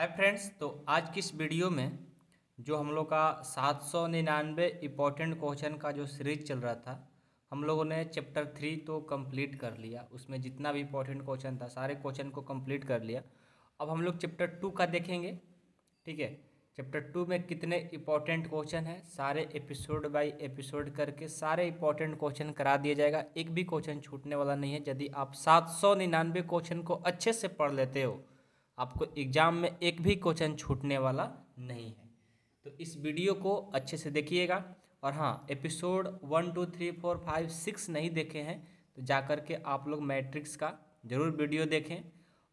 Hi friends तो आज की इस वीडियो में जो हम लोग का सात सौ निन्यानवे इम्पोर्टेंट क्वेश्चन का जो सीरीज़ चल रहा था, हम लोगों ने चैप्टर थ्री तो कंप्लीट कर लिया। उसमें जितना भी इम्पोर्टेंट क्वेश्चन था, सारे क्वेश्चन को कंप्लीट कर लिया। अब हम लोग चैप्टर टू का देखेंगे, ठीक है? चैप्टर टू में कितने इम्पोर्टेंट क्वेश्चन हैं, सारे एपिसोड बाई एपिसोड करके सारे इम्पोर्टेंट क्वेश्चन करा दिया जाएगा। एक भी क्वेश्चन छूटने वाला नहीं है, यदि आप सात सौ निन्यानवे क्वेश्चन को अच्छे से पढ़ लेते हो आपको एग्ज़ाम में एक भी क्वेश्चन छूटने वाला नहीं है। तो इस वीडियो को अच्छे से देखिएगा। और हाँ episode one, two, three, four, five, six नहीं देखे हैं तो जा कर के आप लोग मैट्रिक्स का ज़रूर वीडियो देखें।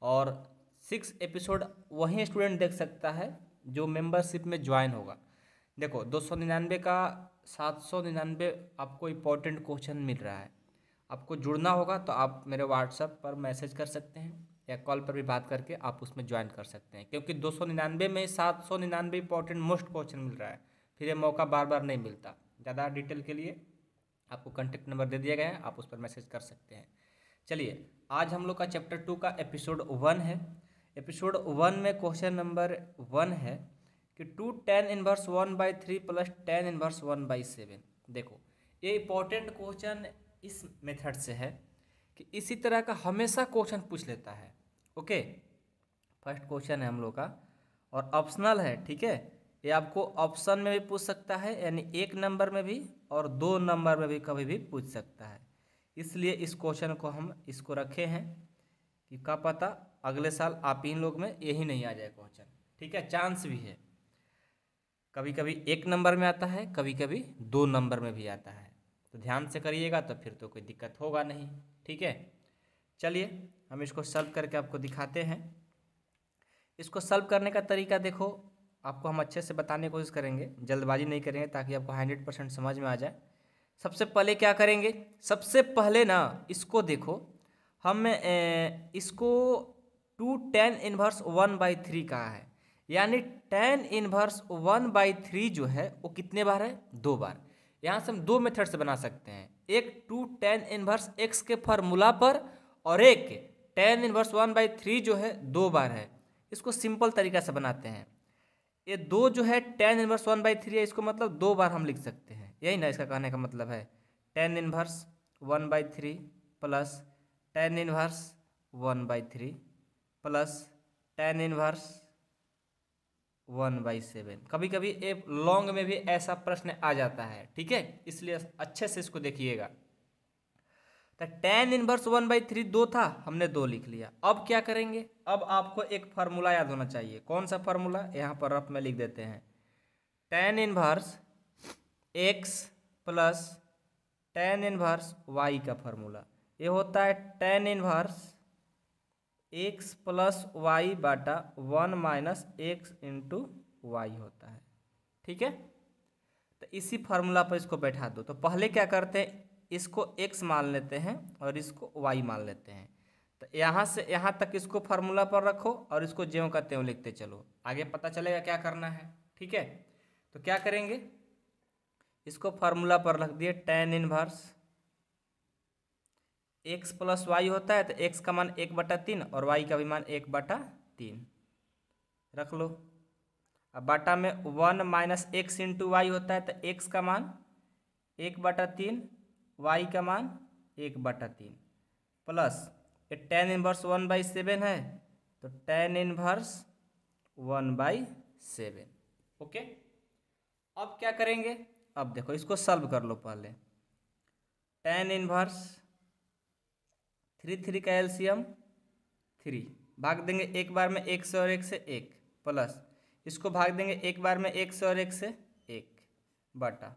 और सिक्स एपिसोड वही स्टूडेंट देख सकता है जो मेंबरशिप में ज्वाइन होगा। देखो, दो सौ निन्यानवे का सात सौ निन्यानवे आपको इम्पोर्टेंट क्वेश्चन मिल रहा है। आपको जुड़ना होगा तो आप मेरे व्हाट्सएप पर मैसेज कर सकते हैं। या कॉल पर भी बात करके आप उसमें ज्वाइन कर सकते हैं। क्योंकि दो सौ निन्यानवे में सात सौ निन्यानवे इंपॉर्टेंट मोस्ट क्वेश्चन मिल रहा है, फिर ये मौका बार बार नहीं मिलता। ज़्यादा डिटेल के लिए आपको कॉन्टेक्ट नंबर दे दिया गया है, आप उस पर मैसेज कर सकते हैं। चलिए, आज हम लोग का चैप्टर टू का एपिसोड वन है। एपिसोड वन में क्वेश्चन नंबर वन है कि two tan inverse one by three plus tan inverse one by seven देखो, ये इंपॉर्टेंट क्वेश्चन इस मेथड से है कि इसी तरह का हमेशा क्वेश्चन पूछ लेता है। ओके? फ़र्स्ट क्वेश्चन है हम लोग का। और ऑप्शनल है, ठीक है? ये आपको ऑप्शन में भी पूछ सकता है, यानी एक नंबर में भी और दो नंबर में भी कभी भी पूछ सकता है। इसलिए इस क्वेश्चन को हम इसको रखे हैं कि क्या पता अगले साल आप इन लोग में यही नहीं आ जाए क्वेश्चन। ठीक है? चांस भी है। कभी कभी एक नंबर में आता है कभी कभी दो नंबर में भी आता है। तो ध्यान से करिएगा तो फिर तो कोई दिक्कत होगा नहीं। ठीक है? चलिए, हम इसको सल्व करके आपको दिखाते हैं। इसको सल्व करने का तरीका देखो, आपको हम अच्छे से बताने की कोशिश करेंगे, जल्दबाजी नहीं करेंगे ताकि आपको हंड्रेड परसेंट समझ में आ जाए। सबसे पहले क्या करेंगे? सबसे पहले ना, इसको देखो, हम इसको two tan inverse one by three कहा है। यानी tan inverse one by three जो है, वो कितने बार है? दो बार। यहाँ से हम दो मेथड से बना सकते हैं। एक टू टेन इनवर्स एक्स के फार्मूला पर और एक tan inverse one by three जो है, दो बार है। इसको सिंपल तरीका से बनाते हैं। ये दो जो है tan inverse one by three है, इसको मतलब दो बार हम लिख सकते हैं। यही ना, इसका कहने का मतलब है tan inverse one by three plus tan inverse one by three plus tan inverse one by seven कभी कभी एक लॉन्ग में भी ऐसा प्रश्न आ जाता है, ठीक है? इसलिए अच्छे से इसको देखिएगा। तो tan inverse one by three दो था, हमने दो लिख लिया। अब क्या करेंगे? अब आपको एक फार्मूला याद होना चाहिए। कौन सा फार्मूला यहाँ पर रफ में लिख देते हैं। Tan inverse x plus tan inverse y का फार्मूला ये होता है tan inverse x plus y बाटा one minus x into y होता है। ठीक है? तो इसी फार्मूला पर इसको बैठा दो। तो पहले क्या करते हैं? इसको एक्स मान लेते हैं और इसको वाई मान लेते हैं। तो यहाँ से, यहाँ तक इसको फार्मूला पर रखो और इसको ज्यों करते हो लिखते चलो। आगे पता चलेगा क्या करना है, ठीक है? तो क्या करेंगे? इसको फार्मूला पर रख दिए tan inverse x plus y होता है तो एक्स का मान एक बटा तीन और वाई का भी मान एक बटा तीन। रख लो। अब बाटा में one minus x into y होता है तो एक्स का मान एक बटा तीन वाई का मान एक बटा तीन। प्लस ये tan inverse one by seven है तो tan inverse one by seven okay अब क्या करेंगे? अब देखो, इसको सॉल्व कर लो पहले। टेन इनवर्स थ्री थ्री का एल्सियम थ्री भाग देंगे एक बार में एक से और एक से एक। प्लस इसको भाग देंगे एक बार में एक से और एक से एक। बटा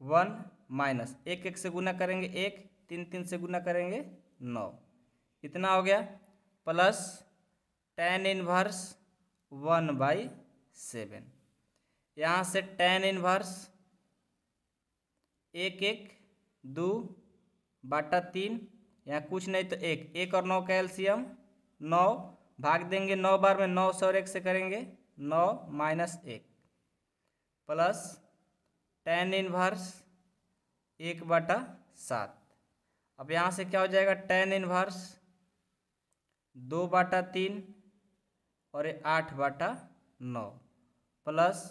वन माइनस एक एक से गुना करेंगे एक, तीन तीन से गुना करेंगे नौ। इतना हो गया, plus tan inverse one by seven. यहाँ से टेन इनवर्स एक एक, दो बाटा तीन, यहाँ कुछ नहीं तो एक। एक और नौ का एल्सियम नौ भाग देंगे नौ बार में नौ सौ एक से करेंगे नौ माइनस एक। प्लस टेन इनवर्स एक बटा सात। अब यहाँ से क्या हो जाएगा? टेन इनवर्स दो बटा तीन और आठ बटा नौ। प्लस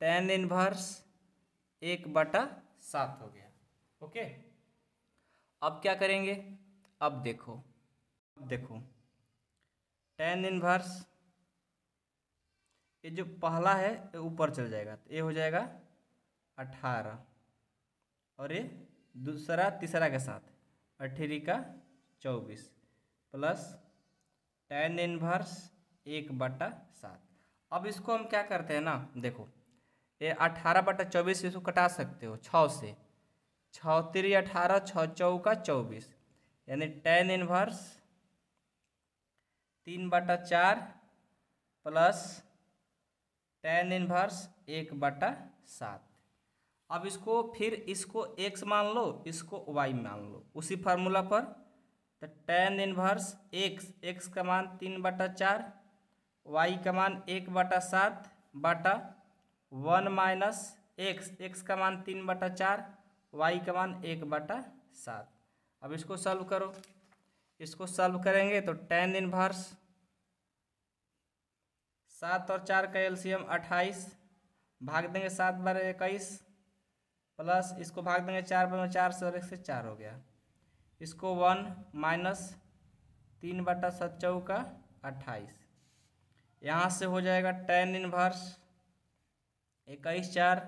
टेन इनवर्स एक बटा सात हो गया। ओके अब क्या करेंगे? अब देखो। अब देखो। टेन इनवर्स ये जो पहला है ऊपर चल जाएगा। तो ये हो जाएगा अठारह। और ये दूसरा, तीसरा के साथ। अठेरी का चौबीस प्लस टेन इनवर्स एक बटा सात। अब इसको हम क्या करते हैं ना, देखो, ये अठारह बटा चौबीस इसको कटा सकते हो छः से। छः तिरी अठारह छः चौका चौबीस। यानी टेन इनवर्स तीन बटा चार प्लस टेन इनवर्स एक बटा सात। अब इसको फिर इसको एक्स मान लो, इसको वाई मान लो। उसी फार्मूला पर तो टेन इनवर्स एक्स एक्स का मान तीन बटा चार वाई का मान एक बटा सात, बटा वन माइनस एक्स एक्स का मान तीन बटा चार वाई का मान एक बटा सात। अब इसको सॉल्व करो। इसको सॉल्व करेंगे तो टेन इनवर्स सात और चार का एलसीएम अट्ठाईस, भाग देंगे सात बारह इक्कीस प्लस इसको भाग देंगे चार बार चार से और एक से चार हो गया। इसको वन माइनस तीन बटा सत्चौ का अट्ठाईस। यहाँ से हो जाएगा टेन इनवर्स इक्कीस, चार,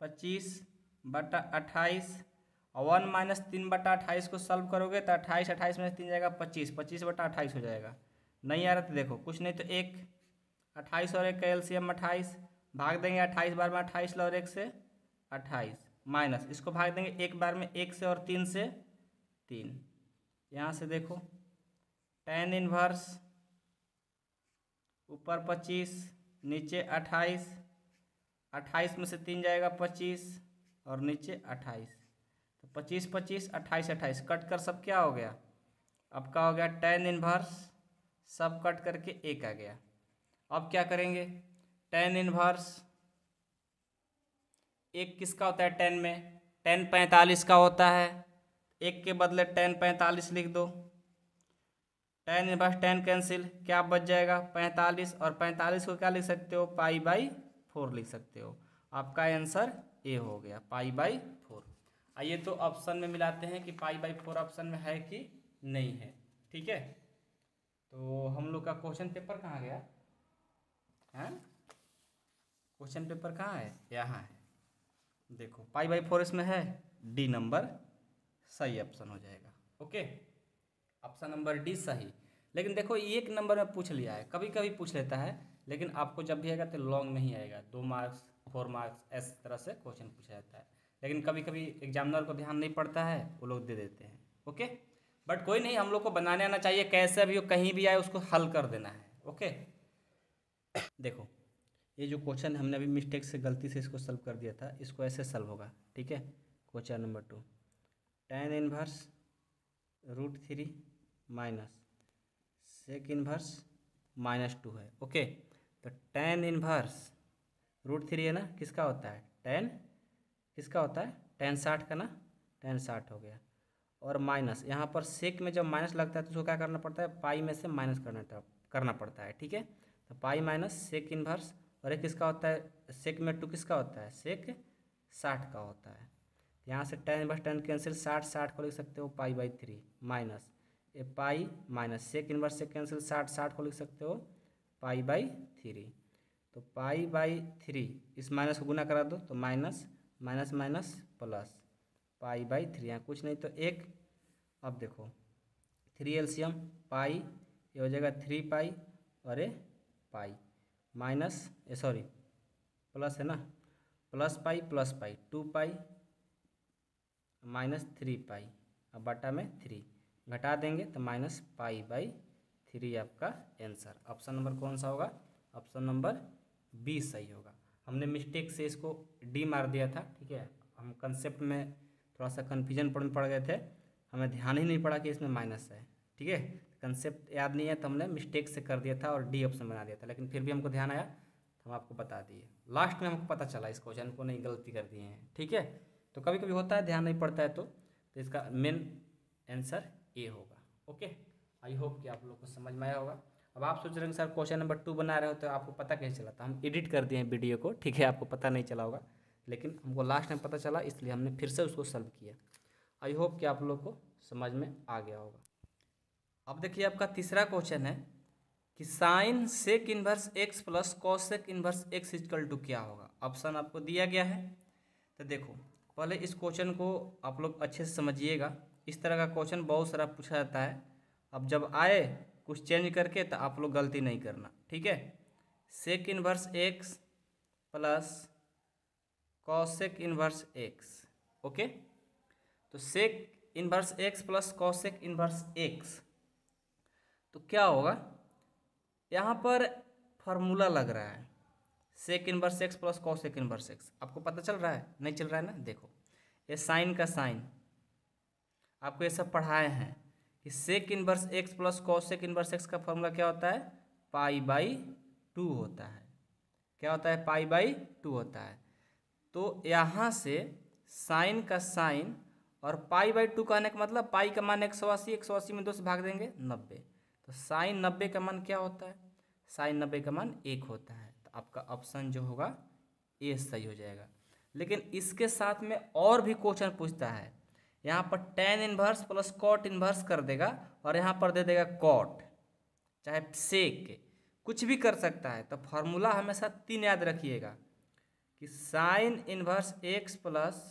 पच्चीस बटा अट्ठाईस और वन माइनस तीन बटा अट्ठाईस को सॉल्व करोगे तो अट्ठाईस अट्ठाईस में तीन जाएगा पच्चीस पच्चीस बटा अट्ठाईस हो जाएगा। नहीं आ रहा तो देखो, कुछ नहीं तो एक, अट्ठाईस और एक का एलसीएम अट्ठाईस, भाग देंगे अट्ठाईस बार में अट्ठाईस और एक से अट्ठाईस, माइनस, इसको भाग देंगे एक बार में एक से और तीन से तीन। यहाँ से देखो टेन इनवर्स ऊपर पच्चीस, नीचे अट्ठाईस अट्ठाईस में से तीन जाएगा पच्चीस और नीचे अट्ठाईस। तो पच्चीस पच्चीस, अट्ठाईस अट्ठाईस, कट कर सब क्या हो गया? अब का हो गया? टेन इनवर्स सब कट करके एक आ गया। अब क्या करेंगे? टेन इनवर्स एक किसका होता है टेन में? टेन पैंतालीस का होता है। एक के बदले टेन पैंतालीस लिख दो। टेन बस टेन कैंसिल, क्या बच जाएगा? पैंतालीस। और पैंतालीस को क्या लिख सकते हो? पाई बाई फोर लिख सकते हो। आपका आंसर ए हो गया, पाई बाई फोर। आइए तो ऑप्शन में मिलाते हैं कि पाई बाई फोर ऑप्शन में है कि नहीं है। ठीक है? तो हम लोग का क्वेश्चन पेपर कहाँ गया? क्वेश्चन पेपर कहाँ है? यहाँ है। देखो, पाई बाई फोर इसमें है, डी नंबर सही ऑप्शन हो जाएगा, ओके? ऑप्शन नंबर डी सही। लेकिन देखो, एक नंबर में पूछ लिया है कभी कभी पूछ लेता है, लेकिन आपको जब भी आएगा तो लॉन्ग नहीं आएगा, दो मार्क्स फोर मार्क्स इस तरह से क्वेश्चन पूछा जाता है। लेकिन कभी कभी एग्जामिनर को ध्यान नहीं पड़ता है, वो लोग दे देते हैं, ओके? बट कोई नहीं, हम लोग को बनाने आना चाहिए, कैसे भी हो, कहीं भी आए, उसको हल कर देना है, ओके? देखो ये जो क्वेश्चन हमने अभी मिस्टेक से, गलती से इसको सॉल्व कर दिया था, इसको ऐसे सॉल्व होगा, ठीक है? Question number two. Tan inverse root three minus sec inverse minus two है ओके तो टेन इनवर्स रूट थ्री है ना, किसका होता है? टेन किसका होता है? टेन साठ का ना? टेन साठ हो गया। और माइनस यहाँ पर सेक में जब माइनस लगता है तो उसको क्या करना पड़ता है? पाई में से माइनस करना करना पड़ता है, ठीक है? तो पाई माइनस सेक इनवर्स और एक किसका होता है? सेक में टू किसका होता है? सेक साठ का होता है। यहाँ से टेन इनवर्स टेन कैंसिल साठ साठ को लिख सकते हो pi by three minus a pi minus sec inverse से कैंसिल साठ साठ को लिख सकते हो पाई बाई थ्री तो पाई बाई थ्री इस माइनस को गुना करा दो तो minus minus minus plus pi by three यहाँ कुछ नहीं तो एक। अब देखो थ्री एलसीएम पाई ये हो जाएगा थ्री पाई और a pi minus a sorry plus है ना? Plus pi plus pi two pi minus three pi अब बटा में थ्री घटा देंगे तो माइनस पाई बाई थ्री आपका आंसर ऑप्शन नंबर कौन सा होगा? ऑप्शन नंबर बी सही होगा। हमने मिस्टेक से इसको डी मार दिया था, ठीक है? हम कंसेप्ट में थोड़ा सा कन्फ्यूज़न पड़ पड़ गए थे। हमें ध्यान ही नहीं पड़ा कि इसमें माइनस है, ठीक है? कंसेप्ट याद नहीं है तो हमने मिस्टेक से कर दिया था और डी ऑप्शन बना दिया था लेकिन फिर भी हमको ध्यान आया तो हम आपको बता दिए। लास्ट में हमको पता चला इस क्वेश्चन को नहीं गलती कर दिए हैं ठीक है? तो कभी कभी होता है ध्यान नहीं पड़ता है तो, तो इसका मेन आंसर ए होगा ओके? आई होप कि आप लोग को समझ में आया होगा। अब आप सोच रहे हैं सर क्वेश्चन नंबर टू बना रहे हो तो आपको पता कैसे चला था? हम एडिट कर दिए हैं वीडियो को ठीक है? आपको पता नहीं चला होगा लेकिन हमको लास्ट में पता चला इसलिए हमने फिर से उसको सॉल्व किया। आई होप कि आप लोग को समझ में आ गया होगा। अब देखिए आपका तीसरा क्वेश्चन है कि sine sec inverse x plus cosec inverse x equal to क्या होगा? ऑप्शन आपको दिया गया है। तो देखो, पहले इस क्वेश्चन को आप लोग अच्छे से समझिएगा। इस तरह का क्वेश्चन बहुत सारा पूछा जाता है। अब जब आए कुछ चेंज करके तो आप लोग गलती नहीं करना, ठीक है? Sec inverse x plus cosec inverse x okay तो sec inverse x plus cosec inverse x तो क्या होगा? यहाँ पर फार्मूला लग रहा है। Sec inverse x plus cosec inverse x आपको पता चल रहा है? नहीं चल रहा है ना? देखो। ये साइन का साइन आपको ये सब पढ़ाए हैं कि sec inverse x plus cosec inverse x का फॉर्मूला क्या होता है? पाई बाई टू होता है। क्या होता है? पाई बाई टू होता है। तो यहाँ से साइन का साइन और पाई बाई टू कहने का मतलब पाई का मान एक सौ अस्सी, एक सौ अस्सी में दो से भाग देंगे, नब्बे। तो साइन नब्बे का मान क्या होता है? साइन नब्बे का मान एक होता है। तो आपका ऑप्शन जो होगा ए सही हो जाएगा। लेकिन इसके साथ में और भी क्वेश्चन पूछता है। यहाँ पर tan inverse plus cot inverse कर देगा और यहाँ पर दे देगा कॉट चाहे सेक कुछ भी कर सकता है। तो फॉर्मूला हमेशा तीन याद रखिएगा कि sine inverse x plus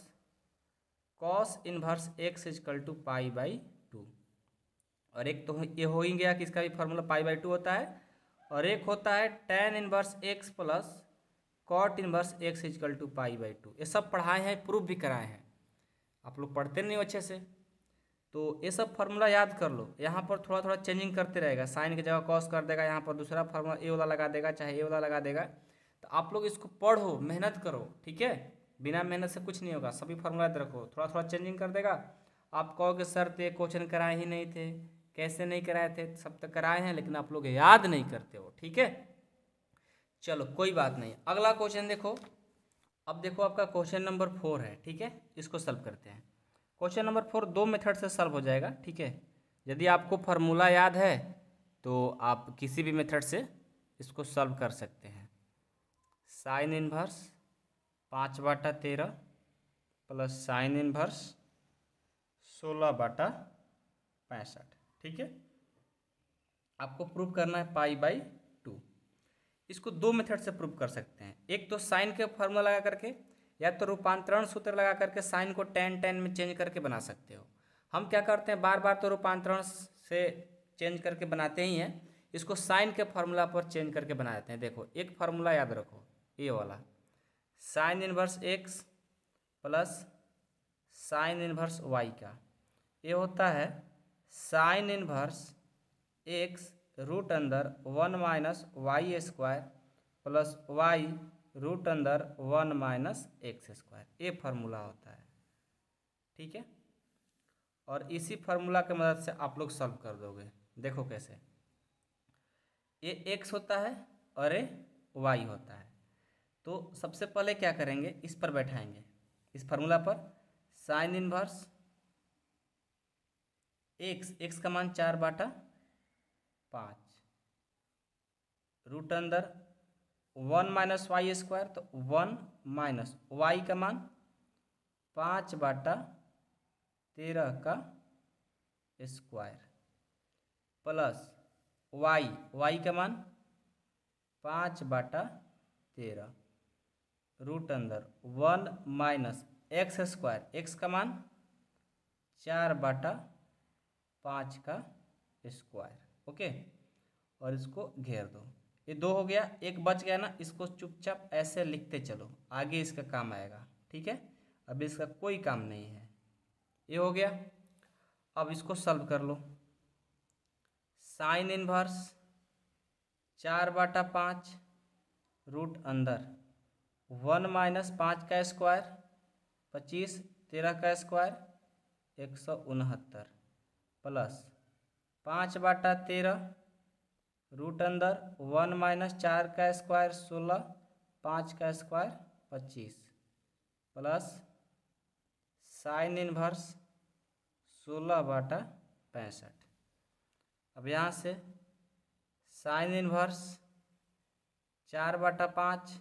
cos inverse x equal to pi by और एक तो ये हो ही गया कि इसका भी फॉर्मूला पाई बाई टू होता है और एक होता है tan inverse x plus cot inverse x equal to pi by two ये सब पढ़ाए हैं प्रूफ भी कराए हैं। आप लोग पढ़ते नहीं हो अच्छे से। तो ये सब फार्मूला याद कर लो। यहाँ पर थोड़ा थोड़ा चेंजिंग करते रहेगा। साइन की जगह कॉस कर देगा, यहाँ पर दूसरा फार्मूला ए वाला लगा देगा, चाहे ए वाला लगा देगा। तो आप लोग इसको पढ़ो, मेहनत करो, ठीक है? बिना मेहनत से कुछ नहीं होगा। सभी फार्मूला याद रखो। थोड़ा थोड़ा चेंजिंग कर देगा। आप कहोगे सर थे क्वेश्चन कराए ही नहीं थे। कैसे नहीं कराए थे? सब तो कराए हैं, लेकिन आप लोग याद नहीं करते हो, ठीक है? चलो, कोई बात नहीं। अगला क्वेश्चन देखो। अब देखो आपका क्वेश्चन नंबर फोर है, ठीक है? इसको सॉल्व करते हैं। क्वेश्चन नंबर फोर दो मेथड से सॉल्व हो जाएगा, ठीक है? यदि आपको फार्मूला याद है तो आप किसी भी मेथड से इसको सॉल्व कर सकते हैं। साइन इनवर्स पाँच बाटा तेरह प्लस साइन इनवर्स सोलह बाटा पैंसठ। ठीक है? आपको प्रूव करना है पाई बाई टू इसको दो मेथड से प्रूव कर सकते हैं। एक तो साइन के फॉर्मूला लगा करके, या तो रूपांतरण सूत्र लगा करके साइन को टेन टेन में चेंज करके बना सकते हो। हम क्या करते हैं? बार बार तो रूपांतरण से चेंज करके बनाते ही हैं। इसको साइन के फार्मूला पर चेंज करके बना देते हैं। देखो, एक फार्मूला याद रखो, ये वाला। Sine inverse x plus sine inverse y का। ये होता है साइन इनवर्स एक्स रूट अंदर one minus y square plus y root अंदर वन माइनस एक्स स्क्वायर। ये फार्मूला होता है। ठीक है? और इसी फार्मूला के मदद से आप लोग सॉल्व कर दोगे। देखो कैसे। ये एक्स होता है और ये वाई होता है। तो सबसे पहले क्या करेंगे? इस पर बैठाएँगे। इस फार्मूला पर साइन इनवर्स एक्स एक्स का मान चार बाटा पाँच। रूट अंदर वन माइनस वाई स्क्वायर तो वन माइनस वाई का मान पाँच बाटा तेरह का स्क्वायर प्लस वाई वाई का मान पाँच बाटा तेरह। रूट अंदर one minus x square x का मान चार बाटा पाँच का स्क्वायर, ओके? और इसको घेर दो। ये दो हो गया, एक बच गया ना, इसको चुपचाप ऐसे लिखते चलो, आगे इसका काम आएगा, ठीक है? अब इसका कोई काम नहीं है। ये हो गया, अब इसको सॉल्व कर लो। साइन इनवर्स, चार बाटा पाँच, रूट अंदर, वन माइनस पाँच का स्क्वायर, पच्चीस, तेरह का स्क्वायर, एक सौ उनहत्तर। प्लस पाँच बाटा तेरह रूट अंदर वन माइनस चार का स्क्वायर सोलह, पाँच का स्क्वायर पच्चीस। प्लस साइन इनवर्स सोलह बाटा पैंसठ। अब यहाँ से साइन इनवर्स चार बटा पाँच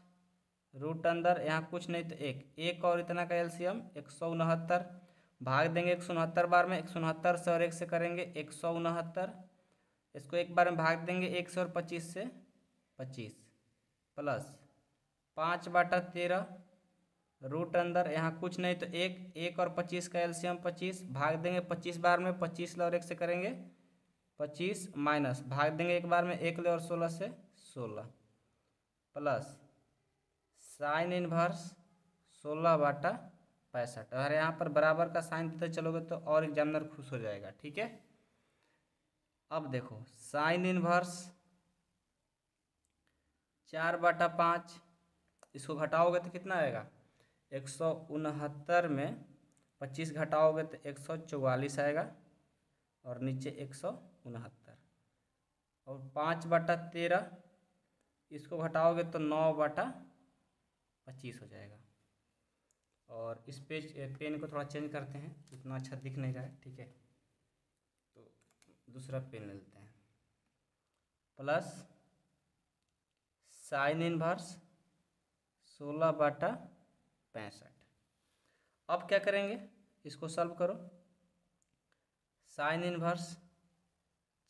रूट अंदर, यहाँ कुछ नहीं तो एक एक और इतना का एलसीएम एक सौ उनहत्तर। भाग देंगे एक सौ उनहत्तर बार में, एक सौ उनहत्तर से और एक से करेंगे एक सौ उनहत्तर। इसको एक बार में भाग देंगे एक सौ और पच्चीस से पच्चीस प्लस पाँच बाटा तेरह रूट अंदर, यहाँ कुछ नहीं तो एक एक और पच्चीस का एलसीएम पच्चीस। भाग देंगे पच्चीस बार में, पच्चीस और एक से करेंगे पच्चीस माइनस। भाग देंगे एक बार में एक ले और सोलह से सोलह प्लस साइन इनवर्स सोलह बाटा पैंसठ। अगर यहाँ पर बराबर का साइन देते चलोगे तो और एग्जामिनर खुश हो जाएगा, ठीक है? अब देखो, साइन इनवर्स चार बटा पाँच, इसको घटाओगे तो कितना आएगा? एक सौ उनहत्तर में पच्चीस घटाओगे तो एक सौ चौवालीस आएगा और नीचे एक सौ उनहत्तर। और पाँच बटा तेरह, इसको घटाओगे तो नौ बटा पच्चीस हो जाएगा। और इस पेज पेन को थोड़ा चेंज करते हैं इतना अच्छा दिख नहीं रहा है, ठीक है। तो दूसरा पेन ले लेते हैं। प्लस साइन इनवर्स सोलह बाटा पैंसठ। अब क्या करेंगे? इसको सॉल्व करो। साइन इनवर्स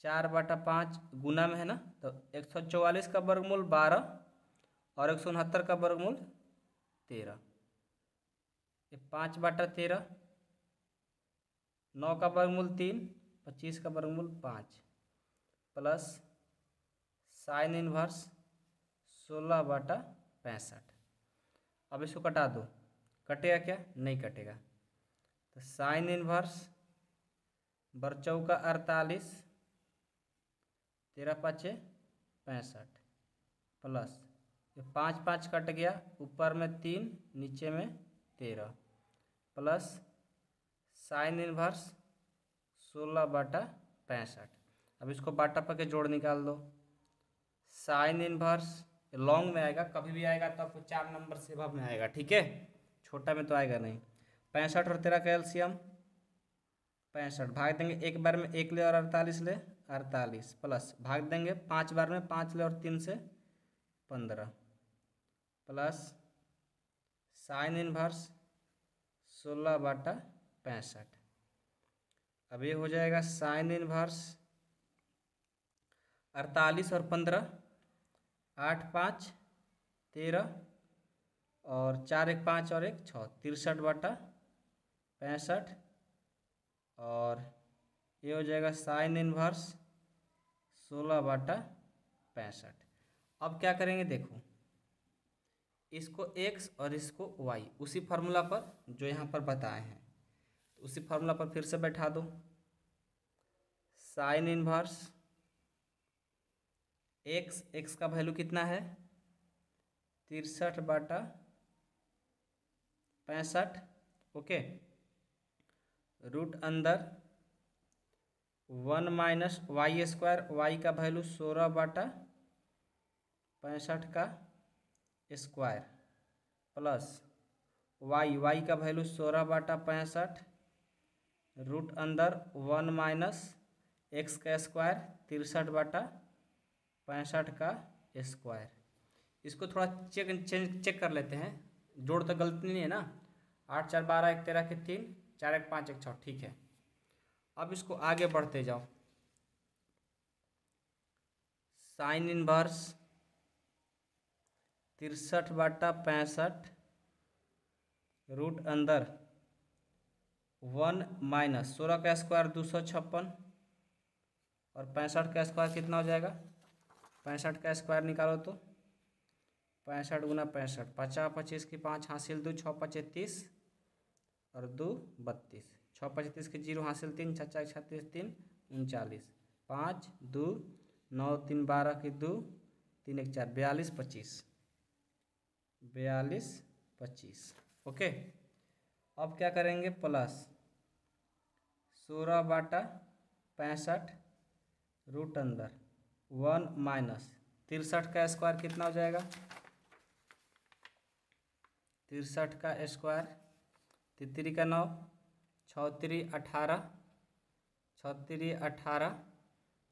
चार बाटा पाँच गुना में है ना तो एक सौ चौवालीस का वर्गमूल बारह और एक सौ उनहत्तर का वर्गमूल तेरह। ये पाँच बटा तेरह, नौ का वर्गमूल तीन, पच्चीस का वर्गमूल पाँच, प्लस साइन इनवर्स सोलह बटा पैंसठ। अब इसको कटा दो। कटेगा क्या? नहीं कटेगा। तो साइन इनवर्स बरचौ का अड़तालीस, तेरह पाँचे पैंसठ, प्लस ये पाँच पाँच कट गया, ऊपर में तीन, नीचे में तेरह। प्लस साइन इनवर्स सोलह बाटा पैंसठ। अब इसको बाटा पर के जोड़ निकाल दो। साइन इनवर्स लॉन्ग में आएगा, कभी भी आएगा तो आपको चार नंबर से अब में आएगा, ठीक है? छोटा में तो आएगा नहीं। पैंसठ और तेरह का एल्सियम पैंसठ। भाग देंगे एक बार में एक ले और अड़तालीस ले, अड़तालीस प्लस। भाग देंगे पाँच बार में पाँच ले और तीन से पंद्रह। प्लस साइन इनवर्स सोलह बाटा पैंसठ। अब ये हो जाएगा साइन इनवर्स अड़तालीस और पंद्रह, आठ पाँच, तेरह और चार एक पाँच और एक छः, तिरसठ बटा पैंसठ। और ये हो जाएगा साइन इनवर्स सोलह बटा पैंसठ। अब क्या करेंगे देखो इसको एक्स और इसको वाई उसी फार्मूला पर जो यहाँ पर बताए हैं। तो उसी फार्मूला पर फिर से बैठा दो। साइन इनवर्स एक्स एक्स का वैल्यू कितना है? तिरसठ बाटा पैंसठ ओके रूट अंदर one minus y square y का वैल्यू सोलह बाटा पैंसठ का स्क्वायर प्लस वाई वाई का वैल्यू सोलह बाटा पैंसठ रूट अंदर वन माइनस एक्स का स्क्वायर तिरसठ बाटा पैंसठ का स्क्वायर। इसको थोड़ा चेक चेंज चेक कर लेते हैं। जोड़ तो गलती नहीं है ना? आठ, चार, बारह, एक, तेरह के तीन, चार, एक, पाँच, एक, छः, ठीक है। अब इसको आगे बढ़ते जाओ। साइन इनवर्स तिरसठ बाटा पैंसठ रूट अंदर वन माइनस सोलह का स्क्वायर दो सौ छप्पन और पैंसठ का स्क्वायर कितना हो जाएगा? पैंसठ का स्क्वायर निकालो तो पैंसठ गुना पैंसठ, पचास पच्चीस की पाँच हासिल दो, छः पच्चीस तीस और दो बत्तीस। छः पच्चीस की ज़ीरो हासिल तीन, छः छत्तीस तीन, उनचालीस। पाँच, दो, नौ, तीन, बारह की दो, तीन, एक, चार, बयालीस, पच्चीस। बयालीस, पच्चीस। ओके? अब क्या करेंगे? प्लस। सोलह बाटा पैंसठ रूट अंदर। One minus. तिरसठ का स्क्वायर कितना हो जाएगा? तिरसठ का स्क्वायर तितरी का नौ, छत्री अठारह छत्री अठारह,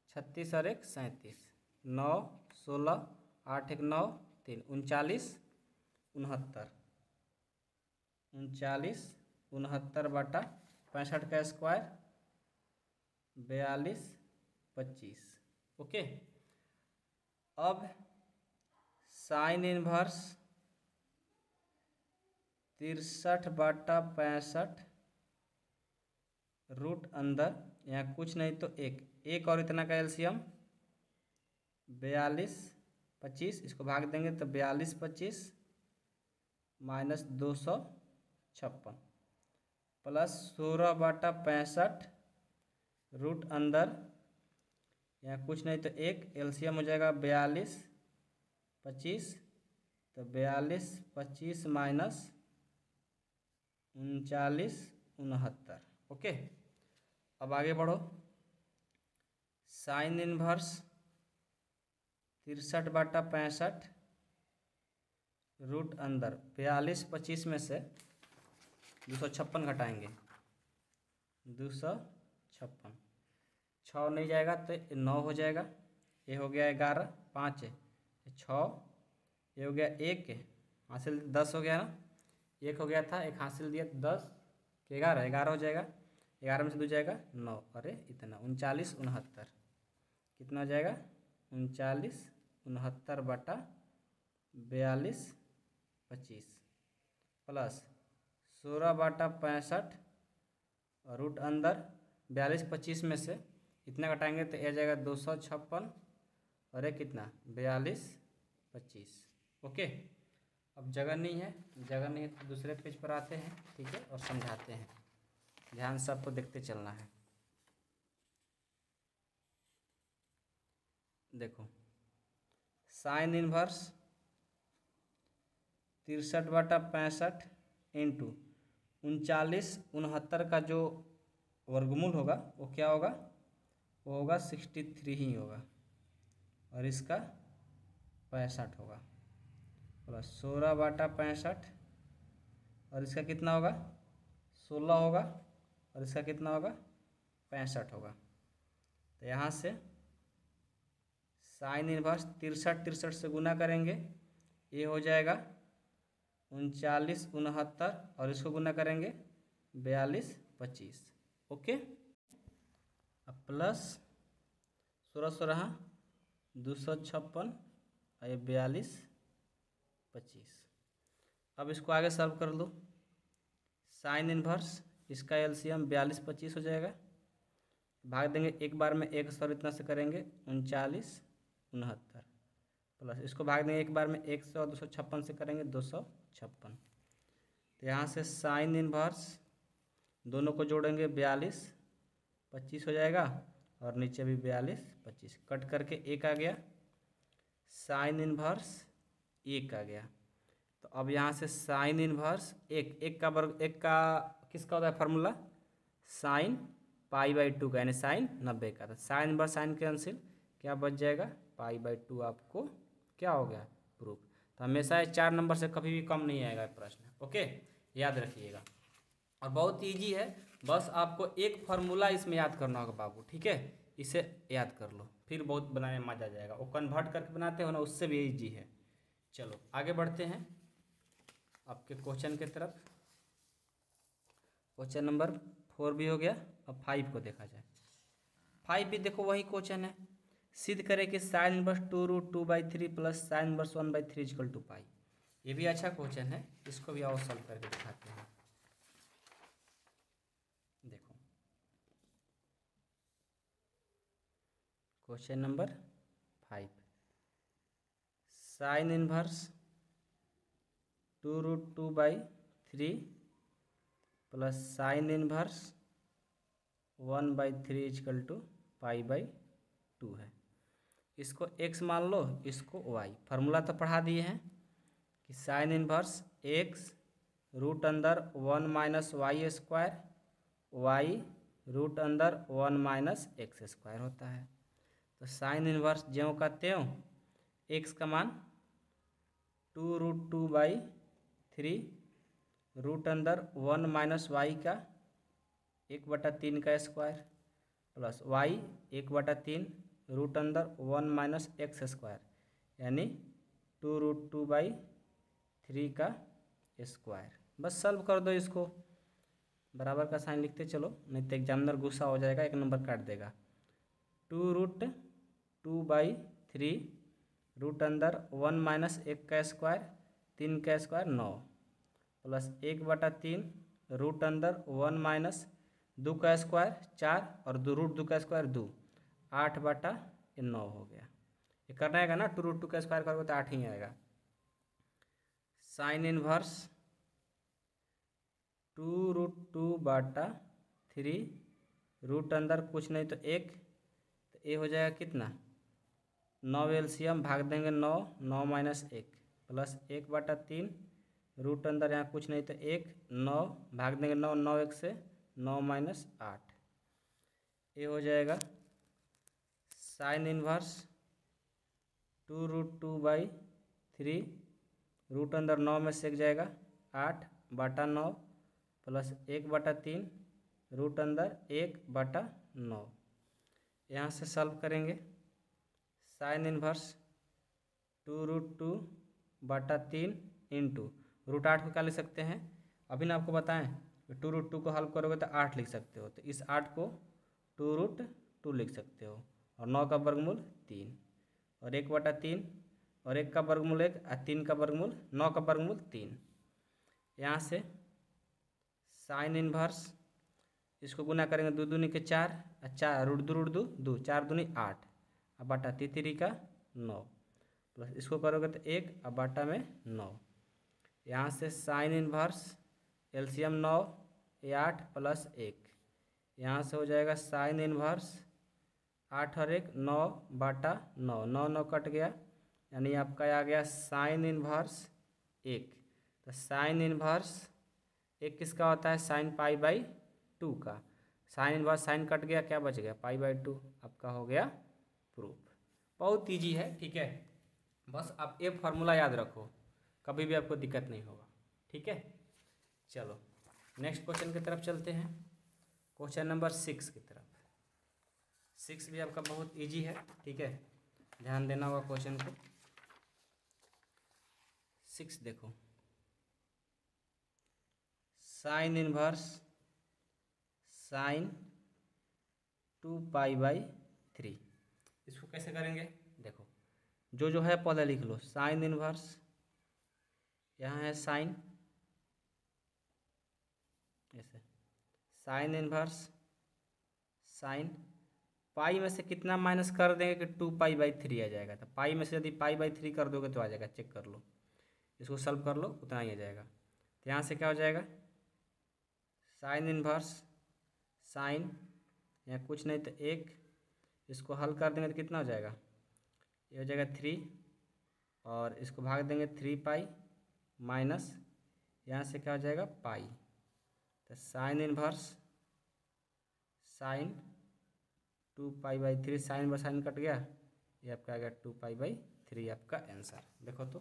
छत्तीस और एक सैंतीस। नौ, सोलह, आठ, एक नौ, तीन, उनचालीस उनहत्तर। उनचालीस, उनहत्तर बटा पैंसठ का स्क्वायर, बयालीस, पच्चीस। ओके? अब साइन इनवर्स तिरसठ बटा पैंसठ रूट अंदर, यहाँ कुछ नहीं तो एक। एक और इतना का एलसीएम बयालीस, पच्चीस, इसको भाग देंगे तो बयालीस, पच्चीस माइनस दो सौ छप्पन। प्लस सोलह बाटा पैंसठ रूट अंदर, यहाँ कुछ नहीं तो एक एलसीएम हो जाएगा बयालीस, पच्चीस तो बयालीस, पच्चीस माइनस उनचालीस, उनहत्तर। ओके? अब आगे बढ़ो। साइन इनवर्स तिरसठ बाटा पैंसठ रूट अंदर बयालीस, पच्चीस में से दो सौ छप्पन घटाएँगे। दो सौ छप्पन। छः नहीं जाएगा तो नौ हो जाएगा। ये हो गया ग्यारह, पाँच। छः, ये हो गया एक। हासिल दस हो गया ना? एक हो गया था, एक हासिल दिया दस ग्यारह ग्यारह हो जाएगा। ग्यारह में से दो जाएगा नौ। अरे इतना, उनचालीस, उनहत्तर। कितना हो जाएगा? उनचालीस, उनहत्तर बटा बयालीस पच्चीस। प्लस सोलह बाटा पैंसठ, रूट अंदर बयालीस पच्चीस में से इतना घटाएँगे तो यह जाएगा दो सौ छप्पन, और एक कितना? बयालीस पच्चीस। ओके? अब जगह नहीं है, जगह नहीं है तो दूसरे पेज पर आते हैं, ठीक है, और समझाते हैं। ध्यान से आपको देखते चलना है। देखो, साइन इनवर्स तिरसठ बटा पैंसठ इंटू उनचालीस उनहत्तर का जो वर्गमूल होगा, वो क्या होगा? वो होगा सिक्सटी थ्री ही होगा। और इसका पैंसठ होगा। प्लस सोलह बाटा पैंसठ, और इसका कितना होगा? सोलह होगा, और इसका कितना होगा? पैंसठ होगा। तो यहाँ से साइन इनवर्स तिरसठ तिरसठ से गुना करेंगे, ये हो जाएगा उनचालीस उनहत्तर और इसको गुना करेंगे बयालीस पच्चीस। ओके? अब प्लस सोलह सोलह, दो सौ छप्पन और ये बयालीस पच्चीस। अब इसको आगे सर्व कर लो। साइन इनवर्स, इसका एलसीएम बयालीस पच्चीस हो जाएगा। भाग देंगे एक बार में एक सौ इतना से करेंगे उनचालीस उनहत्तर। प्लस इसको भाग देंगे एक बार में एक सौ, दो सौ छप्पन से करेंगे दो सौ छप्पन। तो यहाँ से साइन इनवर्स दोनों को जोड़ेंगे बयालीस, पच्चीस हो जाएगा और नीचे भी बयालीस, पच्चीस। कट करके एक आ गया साइन इनवर्स एक आ गया। तो अब यहाँ से साइन इनवर्स एक एक का वर्ग, एक का किसका होता है formula sine pi by two का, यानी साइन नब्बे का। था साइन इनवर्स साइन कैंसिल क्या बच जाएगा? पाई बाई टू आपको क्या हो गया? तो हमेशा चार नंबर से कभी भी कम नहीं आएगा प्रश्न, ओके? याद रखिएगा। और बहुत ईजी है, बस आपको एक फार्मूला इसमें याद करना होगा बाबू, ठीक है? इसे याद कर लो, फिर बहुत बनाने में मज़ा आ जाएगा। वो कन्वर्ट करके बनाते हो ना, उससे भी ईजी है। चलो, आगे बढ़ते हैं। आपके क्वेश्चन की तरफ़। क्वेश्चन नंबर फोर भी हो गया, अब फाइव को देखा जाए। फाइव भी देखो, वही क्वेश्चन है। सिद्ध करें कि sine inverse two root two by three plus sine inverse one by three is equal two pi ये भी अच्छा क्वेश्चन है, इसको भी आओ सॉल्व करके दिखाते हैं। देखो। Question number five sine inverse two root two by three plus sine inverse one by three is equal two pi by two है। इसको एक्स मान लो, इसको वाई फार्मूला तो पढ़ा दिए हैं कि साइन इनवर्स एक्स रूट अंदर one minus y square y root अंदर वन माइनस एक्स स्क्वायर होता है। तो साइन इनवर्स ज्यों का त्यों एक्स का मान two root two by three root अंदर वन माइनस वाई का एक बटा तीन का स्क्वायर प्लस वाई एक बटा तीन रूट अंदर वन माइनस एक्स स्क्वायर यानी two root two by three का स्क्वायर बस सॉल्व कर दो इसको। बराबर का साइन लिखते चलो, नहीं तो एग्जामिनर गुस्सा हो जाएगा, एक नंबर काट देगा। Two root two by three root अंदर वन माइनस एक का स्क्वायर तीन का स्क्वायर नौ। प्लस एक बटा तीन रूट अंदर वन माइनस दो का स्क्वायर चार, और दो रूट दो का स्क्वायर दो। आठ बटा ये नौ हो गया। ये करना आएगा ना? टू रूट टू का स्क्वायर करोगे तो आठ ही आएगा। Sine inverse two root two बाटा थ्री रूट अंदर कुछ नहीं तो एक तो ए हो जाएगा कितना? नौ एलसीएम भाग देंगे नौ नौ माइनस एक, प्लस एक बाटा तीन, रूट अंदर यहाँ कुछ नहीं तो एक, नौ भाग देंगे नौ नौ एक से नौ माइनस आठ। ये हो जाएगा sine inverse two root two by three root अंदर नौ में सेक जाएगा। आठ बटा नौ प्लस एक बटा तीन रूट अंदर एक बटा नौ। यहाँ से सॉल्व करेंगे। Sine inverse two root two बटा तीन इंटू रूट आठ को क्या लिख सकते हैं? अभी ना आपको बताएँ टू रूट टू को हल करोगे तो आठ लिख सकते हो। तो इस आठ को टू रूट टू लिख सकते हो। और नौ का वर्गमूल तीन। और एक बटा तीन, और एक का वर्गमूल एक और तीन का वर्गमूल नौ का वर्गमूल तीन। यहाँ से साइन इनवर्स इसको गुना करेंगे दो दूनी के चार और चार, रूट दो रूट दो दो, चार दूनी आठ और बटा तितरी का नौ। प्लस इसको करोगे तो एक और बाटा में नौ। यहाँ से साइन इनवर्स एलसीएम नौ आठ प्लस एक। यहाँ से हो जाएगा साइन इनवर्स आठ और एक नौ बाटा नौ। नौ नौ कट गया। यानी आपका आ गया साइन इनवर्स एक। तो साइन इनवर्स एक किसका होता है? साइन पाई बाई टू का। साइन इनवर्स साइन कट गया, क्या बच गया? Pi by two. आपका हो गया प्रूफ। बहुत ईजी है, ठीक है? बस आप एक फार्मूला याद रखो। कभी भी आपको दिक्कत नहीं होगा, ठीक है? चलो, नेक्स्ट क्वेश्चन की तरफ़ चलते हैं। क्वेश्चन नंबर सिक्स की तरफ़। सिक्स भी आपका बहुत इजी है, ठीक है? ध्यान देना होगा क्वेश्चन को। सिक्स देखो। Sine inverse sine two pi by three. इसको कैसे करेंगे? देखो, जो जो है पहले लिख लो। साइन इनवर्स, यहाँ है साइन, ऐसे। साइन इनवर्स, साइन पाई में से कितना माइनस कर देंगे कि टू पाई बाई थ्री आ जाएगा। तो पाई में से यदि पाई बाई थ्री कर दोगे तो आ जाएगा, चेक कर लो। इसको सॉल्व कर लो, उतना ही आ जाएगा। तो यहाँ से क्या हो जाएगा? साइन इनवर्स, साइन यहाँ कुछ नहीं तो एक, इसको हल कर देंगे तो कितना हो जाएगा? ये हो जाएगा थ्री, और इसको भाग देंगे थ्री पाई माइनस, यहाँ से क्या हो जाएगा? पाई। तो sine inverse, sine two pi by three sine by sine cut गया। ये आपका आ गया टू पाई बाई थ्री आपका आंसर। देखो तो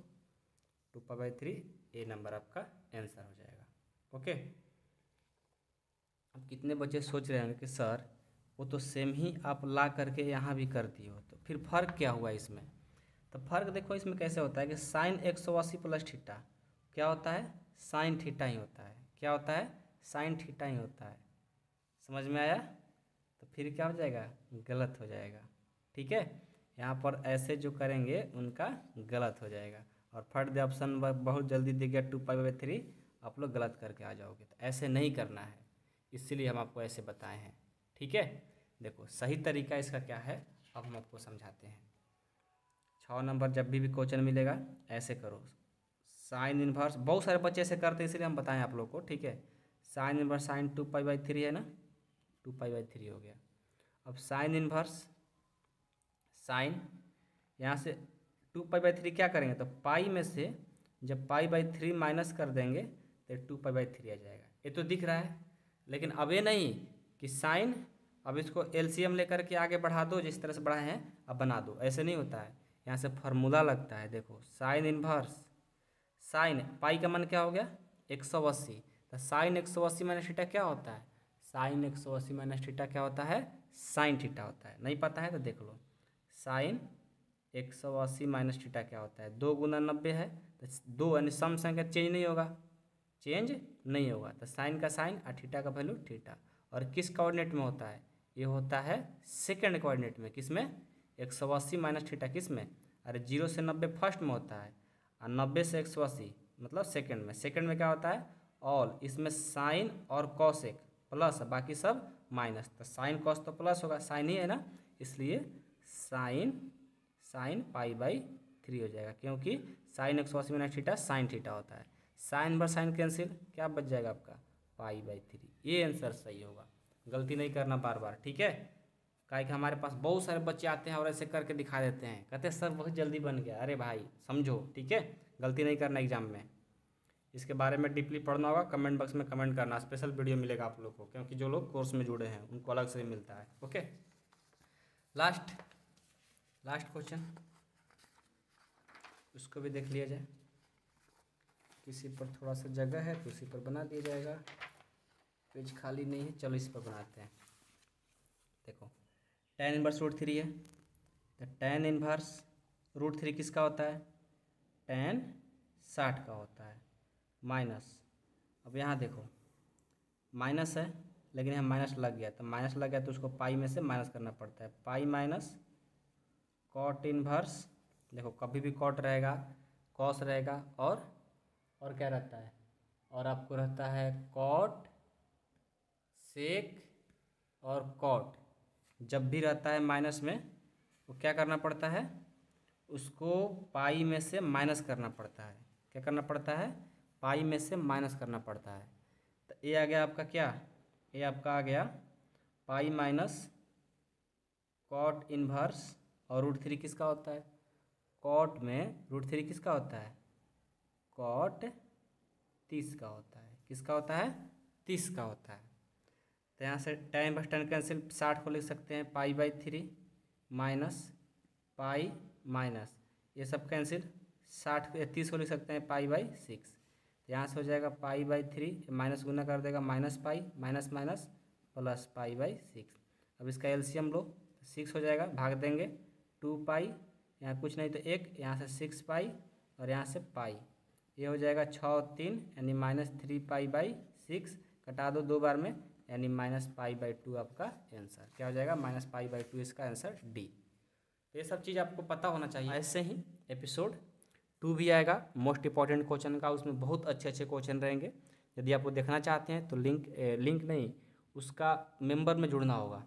two pi by three A number आपका आंसर हो जाएगा। ओके? अब कितने बच्चे सोच रहे हैं कि, सर, वो तो सेम ही आप ला करके यहाँ भी कर दिए हो। तो फिर फ़र्क क्या हुआ इसमें? तो फ़र्क देखो इसमें कैसे होता है कि साइन एक सौ अस्सी प्लस थीटा, क्या होता है? साइन थीटा ही होता है। क्या होता है? साइन थीटा ही होता है। समझ में आया? तो फिर क्या हो जाएगा? गलत हो जाएगा। ठीक है? यहाँ पर ऐसे जो करेंगे, उनका गलत हो जाएगा। और फट दे ऑप्शन बहुत जल्दी दे गया, टू पाई बाई थ्री, आप लोग गलत करके आ जाओगे। तो ऐसे नहीं करना है। इसीलिए हम आपको ऐसे बताए हैं। ठीक है? देखो, सही तरीका इसका क्या है, अब हम आपको समझाते हैं। छः नंबर जब भी भी क्वेश्चन मिलेगा, ऐसे करो। साइन इनवर्स, बहुत सारे बच्चे ऐसे करते हैं, इसलिए हम बताएँ आप लोग को। ठीक है? Sine inverse, sine two pi by three है ना? टू पाई बाई थ्री हो गया। अब साइन इनवर्स साइन यहाँ से टू पाई बाई थ्री क्या करेंगे? तो पाई में से जब पाई बाई थ्री माइनस कर देंगे तो टू पाई बाई थ्री आ जाएगा। ये तो दिख रहा है, लेकिन अब ये नहीं कि साइन अब इसको एलसीएम लेकर के आगे बढ़ा दो, जिस तरह से बढ़ाए हैं, अब बना दो। ऐसे नहीं होता है। यहाँ से फार्मूला लगता है, देखो साइन इनवर्स साइन पाई का मन क्या हो गया? एक सौ अस्सी। तो साइन एक सौ अस्सी माइनस थीटा क्या होता है? साइन एक सौ अस्सी माइनस थीटा क्या होता है? साइन थीटा होता है। नहीं पता है तो देख लो। साइन एक सौ अस्सी माइनस थीटा क्या होता है? दो गुना नब्बे है तो दो यानी सम संख्या चेंज नहीं होगा। चेंज नहीं होगा। तो साइन का साइन और थीटा का वैल्यू थीटा। और किस कोऑर्डिनेट में होता है? ये होता है सेकेंड कोऑर्डिनेट में। किसमें? एक सौ अस्सी माइनस थीटा किसमें? अरे ज़ीरो से नब्बे फ़र्स्ट में होता है। और नब्बे से एक सौ अस्सी मतलब सेकेंड में। सेकेंड में क्या होता है? ऑल। इसमें साइन और कॉस एक। प्लस, बाकी सब माइनस। तो साइन कॉस तो प्लस होगा साइन ही है ना? इसलिए sine sine pi by three हो जाएगा, क्योंकि साइन एक सौ अस्सी माइनस थीटा साइन थीटा होता है। साइन बर साइन कैंसिल क्या बच जाएगा आपका? पाई बाई थ्री ये आंसर सही होगा। गलती नहीं करना बार बार, ठीक है? काहे कि हमारे पास बहुत सारे बच्चे आते हैं और ऐसे करके दिखा देते हैं। कहते हैं, सर, बहुत जल्दी बन गया। अरे भाई, समझो, ठीक है? गलती नहीं करना एग्ज़ाम में। इसके बारे में डीपली पढ़ना होगा, कमेंट बॉक्स में कमेंट करना, स्पेशल वीडियो मिलेगा आप लोग को, क्योंकि जो लोग कोर्स में जुड़े हैं, उनको अलग से मिलता है, ओके? लास्ट लास्ट क्वेश्चन उसको भी देख लिया जाए। किसी पर थोड़ा सा जगह है तो उसी पर बना दिया जाएगा। पेज खाली नहीं है, चलो इस पर बनाते हैं। देखो टेन इनवर्स रूट थ्री है। तो टेन इनवर्स रूट थ्री किसका होता है? टेन साठ का होता है। माइनस। अब यहाँ देखो, माइनस है, लेकिन यहाँ माइनस लग गया तो माइनस लग गया तो उसको पाई में से माइनस करना पड़ता है। पाई माइनस कॉट इनवर्स देखो कभी भी कॉट रहेगा कॉस रहेगा, और और क्या रहता है? और आपको रहता है कॉट सेक और कॉट जब भी रहता है माइनस में, वो क्या करना पड़ता है? उसको पाई में से माइनस करना पड़ता है। क्या करना पड़ता है? पाई में से माइनस करना पड़ता है। तो ये आ गया आपका क्या? ये आपका आ गया पाई माइनस कॉट इनवर्स और रूट थ्री किसका होता है? कॉट में रूट थ्री किसका होता है? कॉट तीस का होता है। किसका होता है? तीस का होता है। तो यहाँ से टेन बस टेन कैंसिल साठ को लिख सकते हैं, pi by three minus pi minus. ये सब कैंसिल साठ तीस को लिख सकते हैं, पाई बाई सिक्स। यहाँ से हो जाएगा पाई बाई थ्री, माइनस गुना कर देगा minus pi, minus minus plus pi by six. अब इसका एलसीएम लो सिक्स हो जाएगा, भाग देंगे। टू पाई, यहाँ कुछ नहीं तो एक, यहाँ से सिक्स पाई और यहाँ से पाई। ये हो जाएगा छः और तीन, यानी minus three pi by six. कटा दो दो बार में, यानी माइनस पाई बाई टू आपका आंसर। क्या हो जाएगा? माइनस पाई बाई टू इसका आंसर डी। तो ये सब चीज़ आपको पता होना चाहिए। ऐसे ही एपिसोड टू भी आएगा। मोस्ट इंपॉर्टेंट क्वेश्चन का उसमें बहुत अच्छे अच्छे क्वेश्चन रहेंगे। यदि आप वो देखना चाहते हैं तो लिंक ए, लिंक नहीं उसका मेंबर में जुड़ना होगा।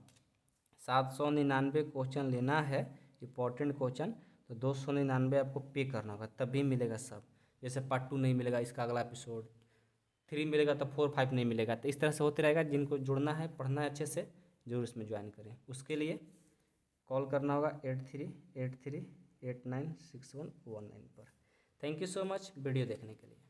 सात सौ निन्यानवे क्वेश्चन लेना है इंपॉर्टेंट क्वेश्चन तो दो सौ निन्यानवे आपको पे करना होगा तभी मिलेगा सब। जैसे पार्ट टू नहीं मिलेगा इसका अगला एपिसोड थ्री मिलेगा तो फोर फाइव नहीं मिलेगा। तो इस तरह से होते रहेगा जिनको जुड़ना है पढ़ना है अच्छे से ज़रूर इसमें ज्वाइन करें। उसके लिए कॉल करना होगा eight three eight three eight nine six one one nine पर। Thank you so much video देखने के लिए।